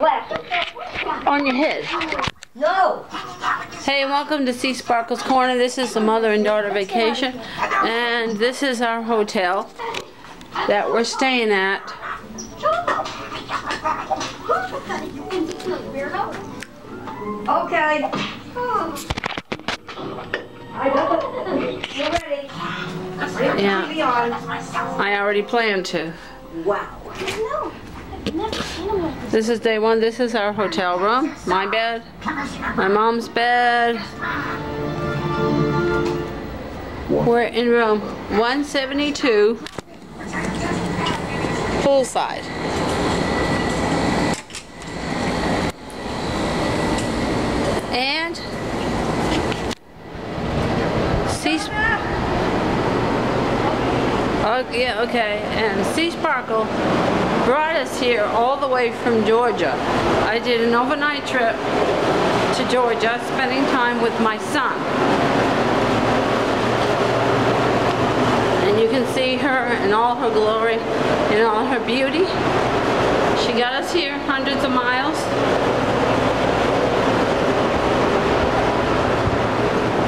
On your head. No. Hey, welcome to Sea Sparkles Corner. This is the mother and daughter vacation, and this is our hotel that we're staying at. Okay. I know. You ready? Yeah. I already planned to. Wow. This is day one. This is our hotel room. My bed, my mom's bed. We're in room 172, poolside. And sea. Yeah, okay. And Sea Sparkle brought us here all the way from Georgia. I did an overnight trip to Georgia, spending time with my son. And you can see her in all her glory, in all her beauty. She got us here hundreds of miles.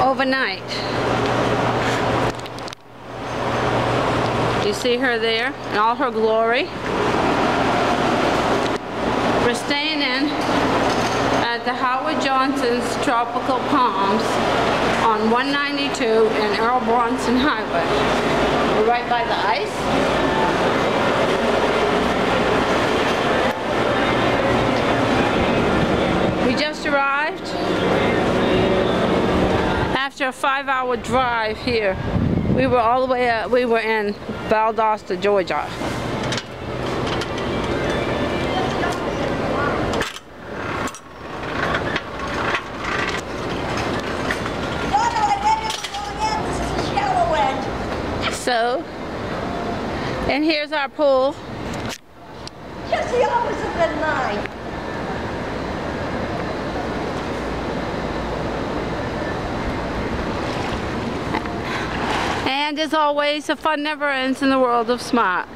Overnight. You see her there in all her glory. We're staying in at the Howard Johnson's Tropical Palms on 192 and Irlo Bronson Highway. We're right by the ice. We just arrived after a five-hour drive here. We were all the way up, we were in Valdosta, Georgia. Daughter, I ready to go again. This is a shallow end. So, and here's our pool. Just the opposite than mine. And as always, the fun never ends in the world of smart.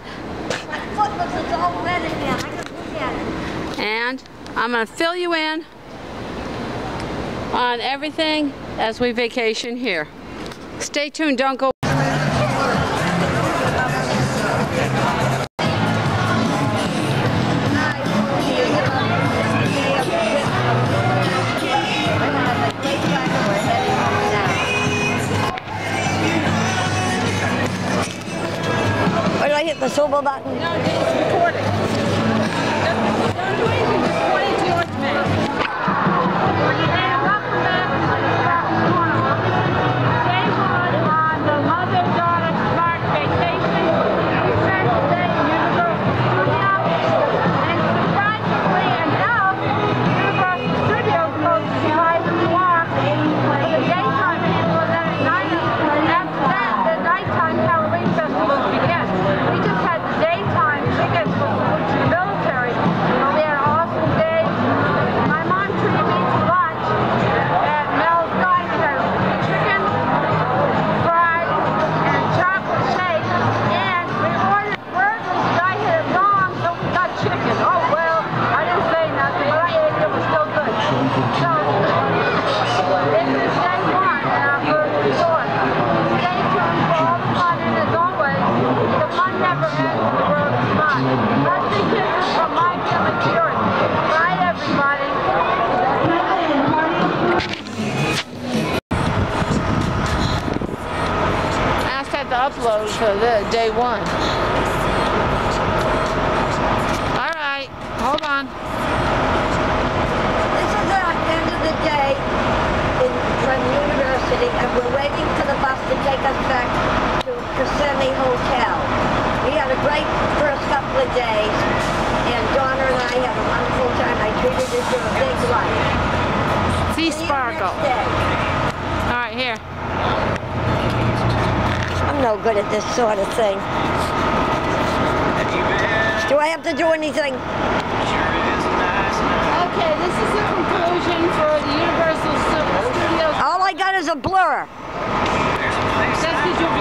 And I'm going to fill you in on everything as we vacation here. Stay tuned, don't go. I hit the silver button? No, it's recording. Upload for the day one. All right, hold on. This is our end of the day in, from university, and we're waiting for the bus to take us back to Kissimmee Hotel. We had a great first couple of days, and Donna and I had a wonderful time. I treated her to a big lunch. Sea See you Sparkle. All right, here. Good at this sort of thing. Do I have to do anything? Okay, this is the conclusion for the Universal Studios. All I got is a blur. That's because you're